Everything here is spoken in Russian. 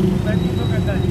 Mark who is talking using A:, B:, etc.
A: Куда не только дальше.